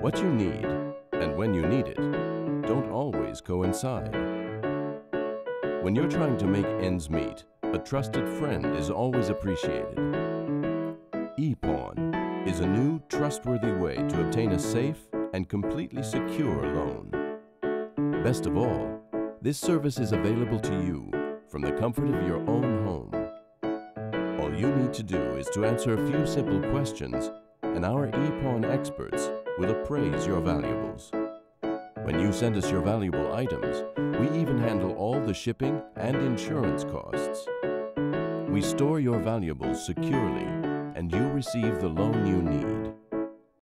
What you need and when you need it don't always coincide. When you're trying to make ends meet, a trusted friend is always appreciated. ePawn is a new, trustworthy way to obtain a safe and completely secure loan. Best of all, this service is available to you from the comfort of your own home. All you need to do is to answer a few simple questions, and our ePawn experts will appraise your valuables. When you send us your valuable items, we even handle all the shipping and insurance costs. We store your valuables securely, and you receive the loan you need.